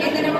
¿Qué tenemos